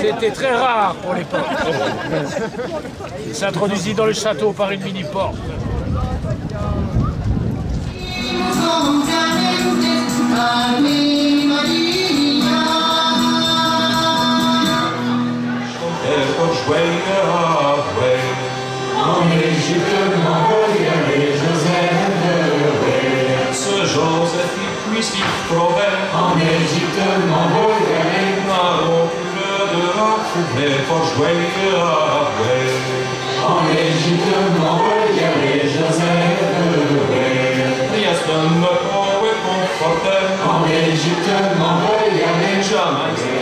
c'était très rare pour l'époque. Il s'introduisit dans le château par une mini-porte. mystic proverbe En Égypte, m'envoyer Par mon cul de roc, les forges way En Égypte, m'envoyer Joseph de Yes, the poet comforter En Égypte, m'envoyer Jamais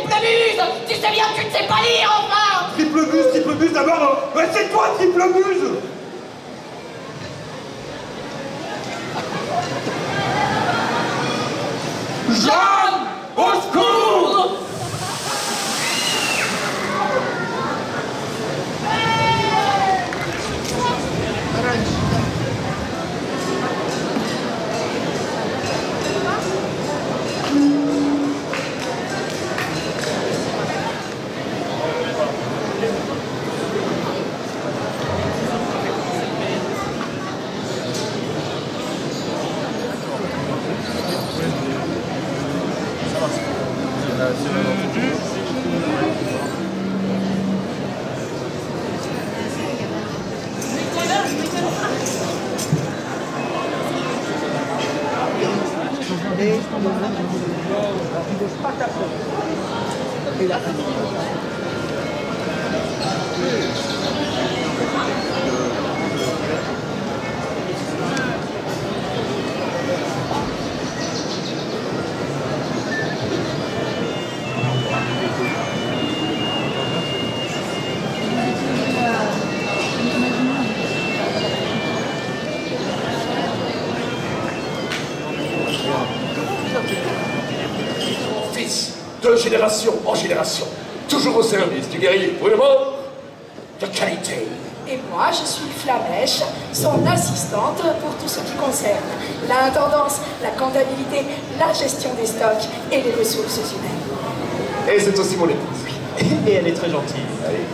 triple muse. Tu sais bien que tu ne sais pas lire, enfin. Triple muse, triple muse, d'abord, euh, c'est toi, triple muse. Jeanne génération en génération, toujours au service du guerrier pour le mort de qualité. Et moi, je suis Flamèche, son assistante pour tout ce qui concerne l'intendance, la comptabilité, la gestion des stocks et les ressources humaines. Et c'est aussi mon épouse. Et elle est très gentille.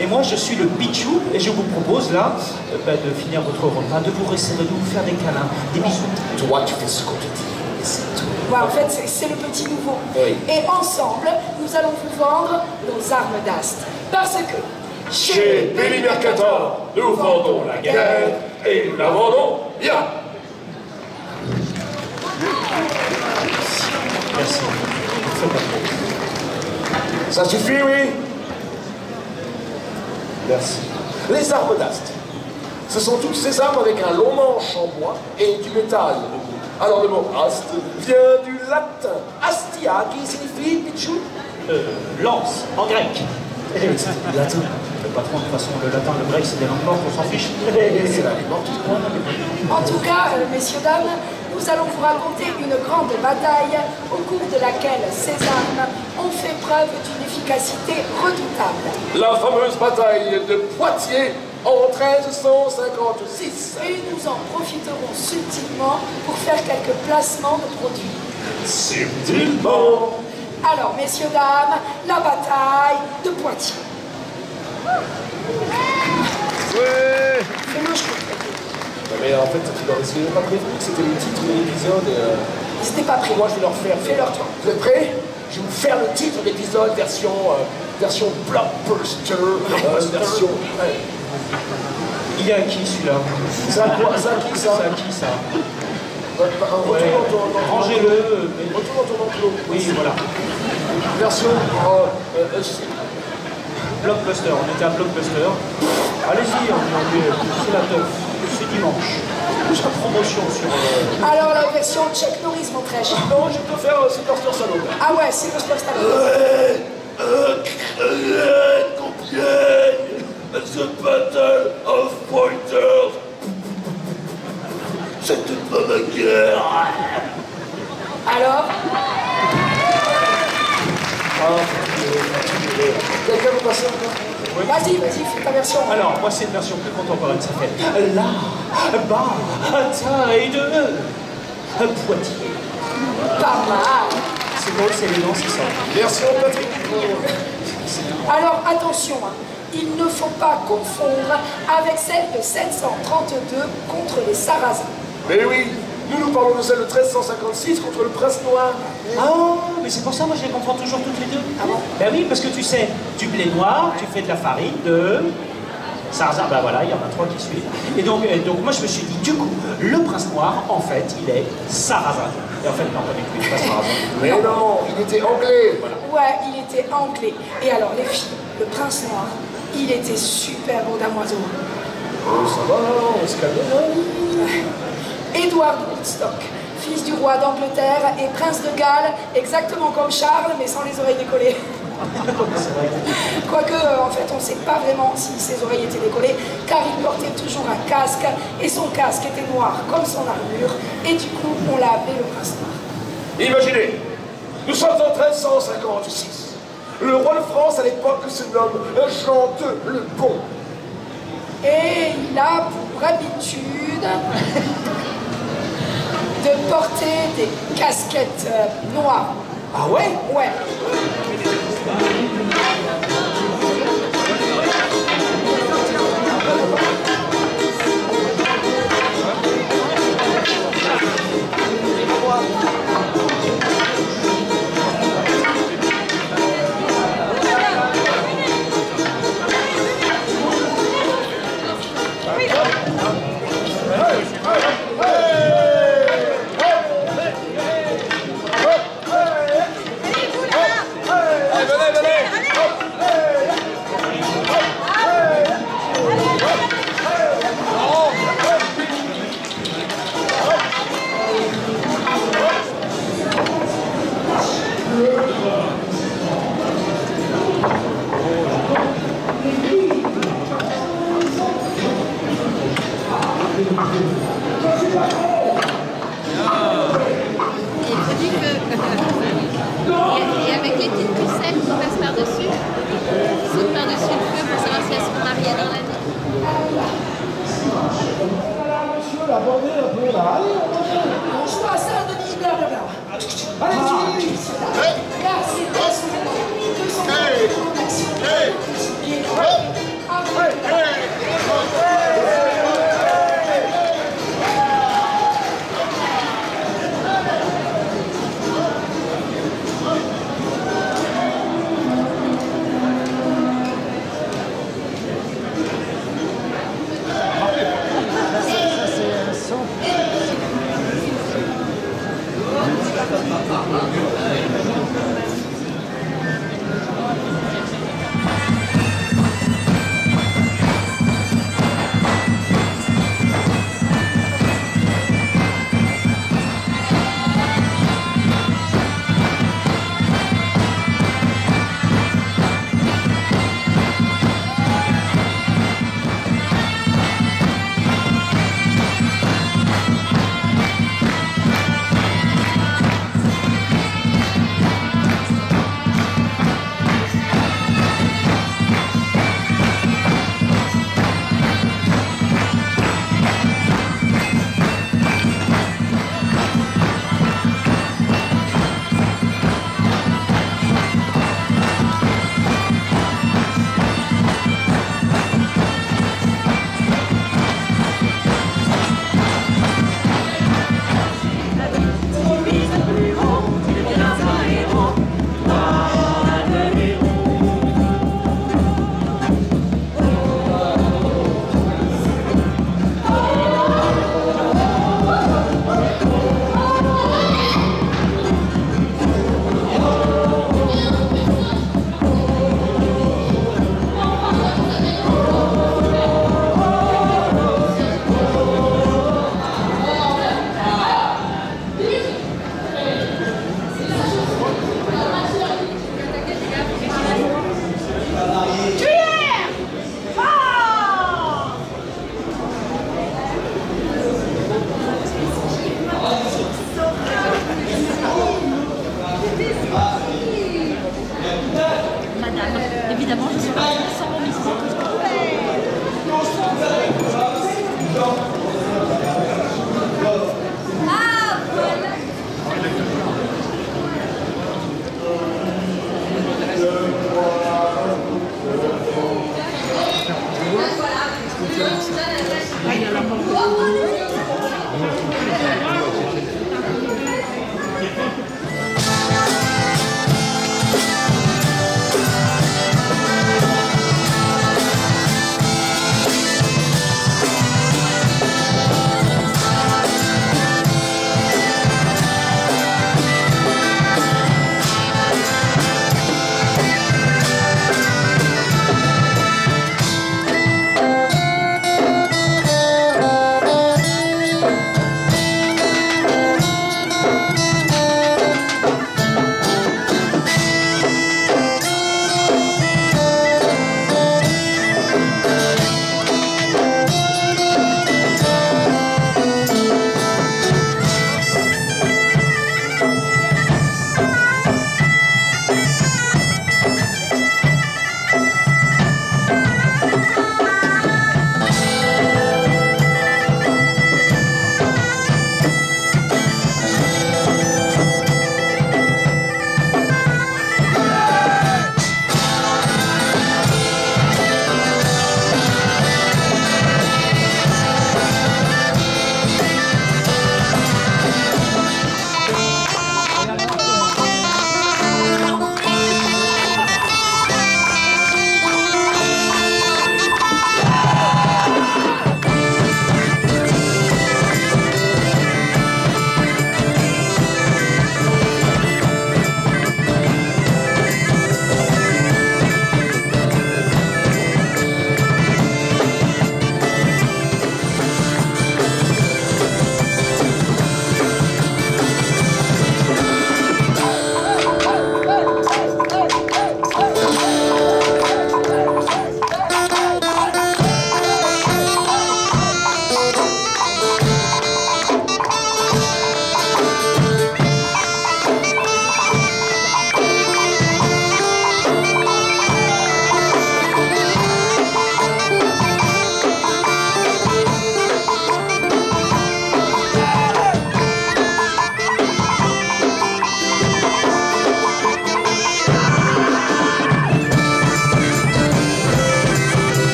Et moi, je suis le Pichou, et je vous propose là euh, bah, de finir votre repas, de vous rester, de vous faire des câlins, des bisous. Toi, tu fais ce qu'on te dit, Ouais, en fait, c'est- le petit nouveau. Oui. Et ensemble, nous allons vous vendre nos armes d'ast. Parce que Chez Billy Mercator, nous vendons la guerre et nous la vendons bien. Merci. Ça suffit, oui Merci. Les armes d'Ast. Ce sont toutes ces armes avec un long manche en bois et du métal. Alors le mot Ast vient du latin Astia qui signifie Pichou. Euh, lance, en grec. Latin. Le patron, de toute façon, le latin, le grec, c'est des langues mortes, on s'en fiche. C'est la vie morte. En tout cas, euh, messieurs, dames, nous allons vous raconter une grande bataille au cours de laquelle ces armes ont fait preuve d'une efficacité redoutable. La fameuse bataille de Poitiers en 1356. Et nous en profiterons subtilement pour faire quelques placements de produits. Subtilement. Alors, messieurs, dames, la bataille de Poitiers. Ouais. Fais-le, je crois. Mais en fait, tu leur essayé pas prévu que c'était le titre de l'épisode. euh, Ils n'étaient pas prêts. Moi, je vais leur faire. Fais leur tour. Vous êtes prêts? Je vais vous faire le titre de l'épisode version, euh, version blockbuster, euh, version. ouais. Il est à qui celui-là Ça a quoi Ça a qui ça C'est à qui ça Ouais, bah, Ouais. Rangez-le. euh, Retourne dans ton enclos. Oui, voilà. Version. euh, euh, euh, Blockbuster, on était à Blockbuster. Allez-y, on on est- c'est la teuf. C'est dimanche. Juste la promotion sur. euh, Alors, la version Chuck Norris, mon très cher. non, je peux faire euh, Sylvester Stallone. Ah ouais, c'est le Stallone. Compiègne, The Battle of Pointers. C'était pas ma guerre. Alors, Quelqu'un veut passer encore? Vas-y, vas-y, fais ta version. Alors, moi, c'est une version plus contemporaine, ça fait La bataille de Poitiers. Pas mal. C'est drôle, c'est élégant, c'est ça. Version Patrick. Alors, attention, hein, il ne faut pas confondre avec celle de 732 contre les Sarrasins. Mais oui, nous nous parlons de celle de 1356 contre le prince noir. Ah, mais c'est pour ça, moi, je les confonds toujours toutes les deux. Ah bon Ben oui, parce que tu sais, du blé noir, tu fais de la farine de... Sarrasin, ben voilà, il y en a trois qui suivent. Et donc, et donc moi, je me suis dit, du coup, le prince noir, en fait, il est sarrasin. Et en fait, non, pas du tout, il n'est pas sarrasin. Mais non, il était anglais. Ouais, il était anglais. Et alors, les filles, le prince noir, il était super beau damoiseau. Oh, ça va, on se calme. Édouard de Woodstock, fils du roi d'Angleterre et prince de Galles, exactement comme Charles, mais sans les oreilles décollées. Quoique, en fait, on ne sait pas vraiment si ses oreilles étaient décollées, car il portait toujours un casque, et son casque était noir comme son armure, et du coup, on l'a appelé le prince noir. Imaginez, nous sommes en 1356. Le roi de France à l'époque se nomme Jean II le Bon. Et il a pour habitude de porter des casquettes euh, noires. Ah ouais? Ouais.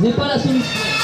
N'est pas la solution.